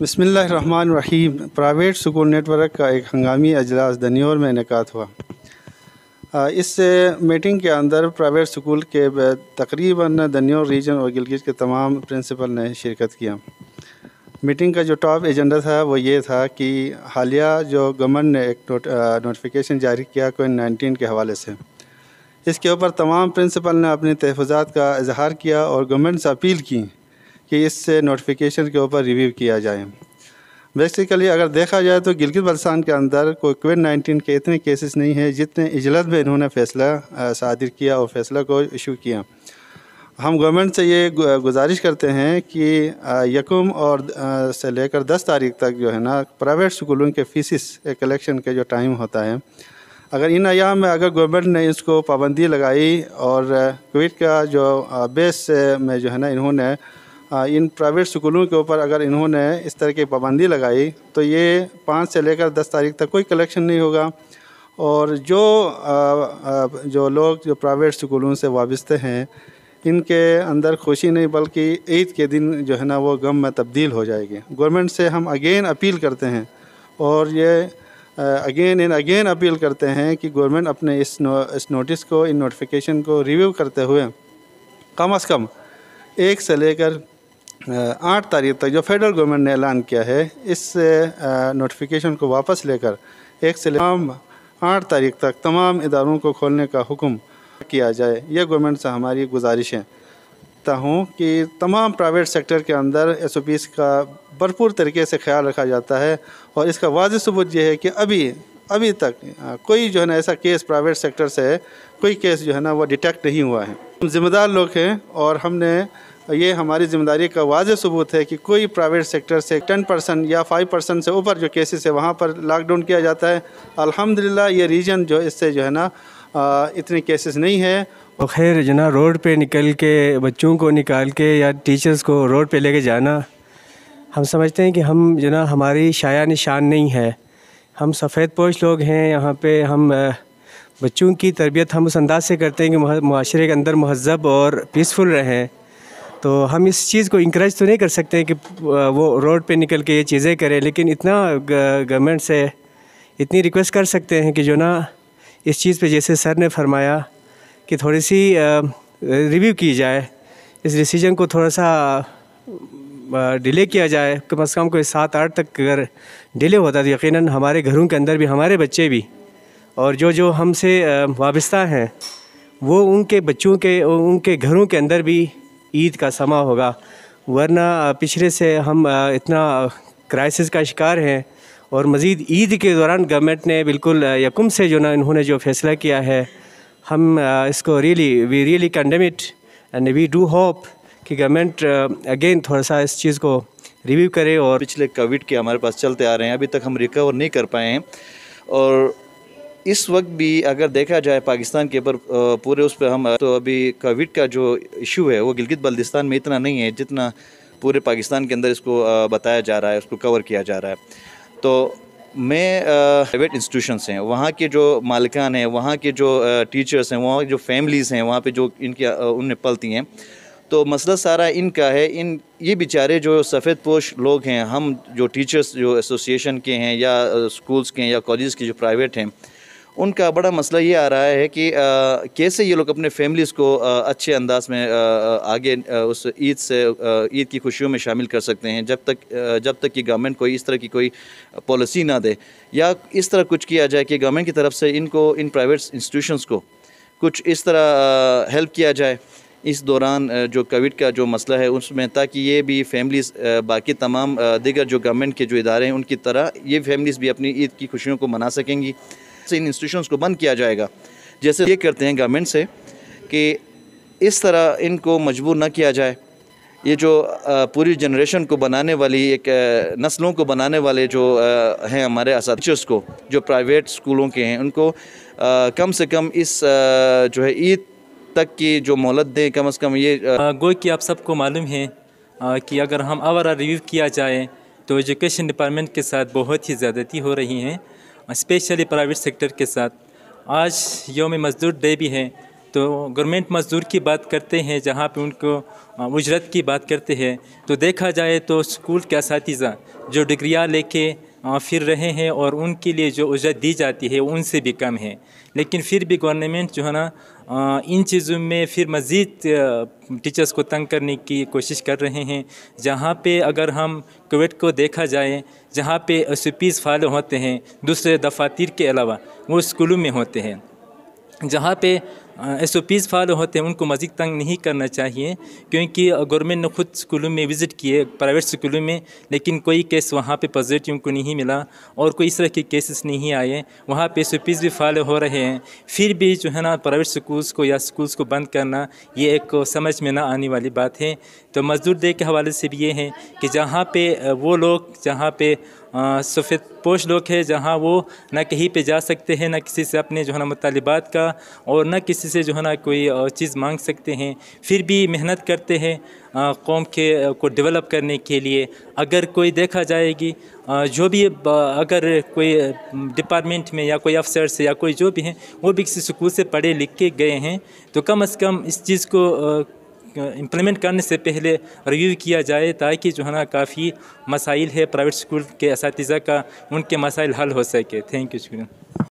بسم اللہ الرحمن الرحیم۔ پرائیویٹ سکول نیٹ ورک کا ایک ہنگامی اجلاس دنیور میں انعقاد ہوا۔ اس میٹنگ کے اندر پرائیویٹ سکول کے تقریباً دنیور ریجن اور گلگت کے تمام پرنسپل نے شرکت کیا۔ میٹنگ کا جو ٹاپ ایجنڈا تھا وہ یہ تھا کہ حالیہ جو گورنمنٹ نے ایک نوٹیفیکیشن جاری کیا کوئی نائنٹین کے حوالے سے۔ اس کے اوپر تمام پرنسپل نے اپنے تحفظات کا اظہار کیا اور گورنمنٹ سے اپیل کی۔ کہ اس سے نوٹیفیکیشن کے اوپر ریویو کیا جائے۔ بیسیکلی اگر دیکھا جائے تو گلگت بلسان کے اندر کوئی کووڈ نائنٹین کے اتنے کیسز نہیں ہیں جتنے اجلت میں انہوں نے فیصلہ صادر کیا اور فیصلہ کو ایشو کیا۔ ہم گورنمنٹ سے یہ گزارش کرتے ہیں کہ یکم اور سے لے کر دس تاریخ تک جو ہے نا پرائیویٹ سکولوں کے فیسز کلیکشن کے جو ٹائم ہوتا ہے، اگر ان ایام میں اگر گورنمنٹ نے اس کو پابندی لگائی اور کووڈ کا جو بیس میں جو ہے نا انہوں نے ان پرائیویٹ سکولوں کے اوپر اگر انہوں نے اس طرح کی پابندی لگائی، تو یہ پانچ سے لے کر دس تاریخ تک کوئی کلیکشن نہیں ہوگا۔ اور جو جو لوگ جو پرائیویٹ سکولوں سے وابستہ ہیں، ان کے اندر خوشی نہیں، بلکہ عید کے دن جو ہے نا، وہ غم میں تبدیل ہو جائے گی۔ گورنمنٹ سے ہم اگین اپیل کرتے ہیں۔ اور یہ اگین ان اگین اپیل کرتے ہیں کہ گورنمنٹ اپنے اس اس نوٹس کو ان نوٹیفیکیشن کو ریویو کرتے ہوئے کم از کم ایک سے لے کر آٹھ تاریخ تک جو فیڈرل گورنمنٹ نے اعلان کیا ہے، اس نوٹیفیکیشن کو واپس لے کر ایک سے تمام آٹھ تاریخ تک تمام اداروں کو کھولنے کا حکم کیا جائے۔ یہ گورنمنٹ سے ہماری گزارش تا ہوں کہ تمام پرائیویٹ سیکٹر کے اندر ایس او پیز کا بھرپور طریقے سے خیال رکھا جاتا ہے اور اس کا واضح ثبوت یہ ہے کہ ابھی ابھی تک کوئی جو ہے نا ایسا کیس پرائیویٹ سیکٹر سے کوئی کیس جو ہے نا وہ ڈیٹیکٹ نہیں ہوا ہے۔ ہم ذمہ دار لوگ ہیں اور ہم نے یہ ہماری ذمہ داری کا واضح ثبوت ہے کہ کوئی پرائیویٹ سیکٹر سے ٹین پرسنٹ یا فائیو پرسنٹ سے اوپر جو کیسز ہے وہاں پر لاک ڈاؤن کیا جاتا ہے۔ الحمدللہ یہ ریجن جو اس سے جو ہے نا اتنے کیسز نہیں ہے خیر جو نا روڈ پہ نکل کے، بچوں کو نکال کے یا ٹیچرز کو روڈ پہ لے کے جانا، ہم سمجھتے ہیں کہ ہم جو نا ہماری شاع نشان نہیں ہے۔ ہم سفید پوش لوگ ہیں، یہاں پہ ہم بچوں کی تربیت ہم اس انداز سے کرتے ہیں کہ معاشرے کے اندر مہذب اور پیسفل رہیں۔ تو ہم اس چیز کو انکریج تو نہیں کر سکتے کہ وہ روڈ پہ نکل کے یہ چیزیں کریں لیکن اتنا گورنمنٹ سے اتنی ریکویسٹ کر سکتے ہیں کہ جو نا اس چیز پہ جیسے سر نے فرمایا کہ تھوڑی سی ریویو کی جائے، اس ڈیسیجن کو تھوڑا سا ڈیلے کیا جائے، کم از کم کوئی سات آٹھ تک اگر ڈیلے ہوتا تو یقیناً ہمارے گھروں کے اندر بھی، ہمارے بچے بھی، اور جو جو ہم سے وابستہ ہیں، وہ ان کے بچوں کے، ان کے گھروں کے اندر بھی عید کا سما ہوگا۔ ورنہ پچھلے سے ہم اتنا کرائسس کا شکار ہیں۔ اور مزید عید کے دوران گورنمنٹ نے بالکل یکم سے جو نا، انہوں نے جو فیصلہ کیا ہے، ہم اس کو really we really condemn and we do hope کہ گورنمنٹ اگین تھوڑا سا اس چیز کو ریویو کرے اور پچھلے کووڈ کے ہمارے پاس چلتے آ رہے ہیں۔ ابھی تک ہم ریکور نہیں کر پائے ہیں۔ اور اس وقت بھی اگر دیکھا جائے پاکستان کے اوپر پورے اس پہ ہم، تو ابھی کووڈ کا جو ایشو ہے، وہ گلگت بلدستان میں اتنا نہیں ہے جتنا پورے پاکستان کے اندر اس کو بتایا جا رہا ہے، اس کو کور کیا جا رہا ہے۔ تو میں پرائیویٹ انسٹیٹیوشنس ہیں، وہاں کے جو مالکان ہیں، وہاں کے جو ٹیچرس ہیں، وہاں جو فیملیز ہیں، وہاں پہ جو ان کی ان نے پلتی ہیں۔ تو مسئلہ سارا ان کا ہے۔ ان، یہ بیچارے جو سفید پوش لوگ ہیں، ہم جو ٹیچرس جو ایسوسیشن کے ہیں یا اسکولس کے ہیں یا کالجز کے جو پرائیویٹ ہیں ان کا بڑا مسئلہ یہ آ رہا ہے کہ کیسے یہ لوگ اپنے فیملیز کو اچھے انداز میں آگے اس عید سے عید کی خوشیوں میں شامل کر سکتے ہیں جب تک جب تک کہ گورنمنٹ کوئی اس طرح کی کوئی پالیسی نہ دے یا اس طرح کچھ کیا جائے کہ گورنمنٹ کی طرف سے ان کو، ان پرائیویٹ انسٹیٹیوشنس کو کچھ اس طرح ہیلپ کیا جائے اس دوران جو کووڈ کا جو مسئلہ ہے اس میں تاکہ یہ بھی فیملیز باقی تمام دیگر جو گورنمنٹ کے جو ادارے ہیں ان کی طرح یہ فیملیز بھی اپنی عید کی خوشیوں کو منا سکیں گی۔ سے ان انسٹیٹیوشنس کو بند کیا جائے گا۔ جیسے یہ کرتے ہیں گورنمنٹ سے کہ اس طرح ان کو مجبور نہ کیا جائے۔ یہ جو پوری جنریشن کو بنانے والی ایک نسلوں کو بنانے والے جو ہیں ہمارے اساتذہ کو، جو پرائیویٹ اسکولوں کے ہیں، ان کو کم سے کم اس جو ہے عید تک کی جو مہلت دیں، کم از کم یہ گو کہ آپ سب کو معلوم ہے کہ اگر ہم آورہ ریویو کیا جائے تو ایجوکیشن ڈپارٹمنٹ کے ساتھ بہت ہی زیادتی ہو رہی ہیں اسپیشلی پرائیویٹ سیکٹر کے ساتھ۔ آج یوم مزدور ڈے بھی ہے، تو گورنمنٹ مزدور کی بات کرتے ہیں، جہاں پہ ان کو اجرت کی بات کرتے ہیں۔ تو دیکھا جائے تو اسکول کے اساتذہ جو ڈگریاں لے کے پھر رہے ہیں اور ان کے لیے جو اجرت دی جاتی ہے ان سے بھی کم ہے۔ لیکن پھر بھی گورنمنٹ جو ہے نا ان چیزوں میں پھر مزید ٹیچرس کو تنگ کرنے کی کوشش کر رہے ہیں۔ جہاں پہ اگر ہم کویٹ کو دیکھا جائے، جہاں پہ ایس پیز فالو ہوتے ہیں، دوسرے دفاتر کے علاوہ وہ اسکولوں میں ہوتے ہیں۔ جہاں پہ ایس او پیز فالو ہوتے ہیں، ان کو مزید تنگ نہیں کرنا چاہیے، کیونکہ گورنمنٹ نے خود اسکولوں میں وزٹ کیے، پرائیویٹ اسکولوں میں، لیکن کوئی کیس وہاں پہ پازیٹیو کو نہیں ملا اور کوئی اس طرح کے کیسز نہیں آئے۔ وہاں پہ ایس او پیز بھی فالو ہو رہے ہیں۔ پھر بھی جو ہے نا پرائیویٹ اسکولس کو یا اسکولس کو بند کرنا، یہ ایک سمجھ میں نہ آنے والی بات ہے۔ تو مزدور دے کے حوالے سے بھی یہ ہے کہ جہاں پہ وہ لوگ، جہاں پہ سفید پوش لوگ ہیں، جہاں وہ نہ کہیں پہ جا سکتے ہیں، نہ کسی سے اپنے جو ہے نا مطالبات کا اور نہ کسی سے جو ہے نا کوئی چیز مانگ سکتے ہیں، پھر بھی محنت کرتے ہیں قوم کے کو ڈیولپ کرنے کے لیے۔ اگر کوئی دیکھا جائے گی جو بھی اگر کوئی ڈپارٹمنٹ میں یا کوئی افسر سے یا کوئی جو بھی ہیں، وہ بھی کسی سکول سے پڑھے لکھ کے گئے ہیں، تو کم از کم اس چیز کو امپلیمنٹ کرنے سے پہلے ریویو کیا جائے تاکہ جو ہے نا کافی مسائل ہے پرائیویٹ اسکول کے اساتذہ کا، ان کے مسائل حل ہو سکے۔ تھینک یو شکریہ۔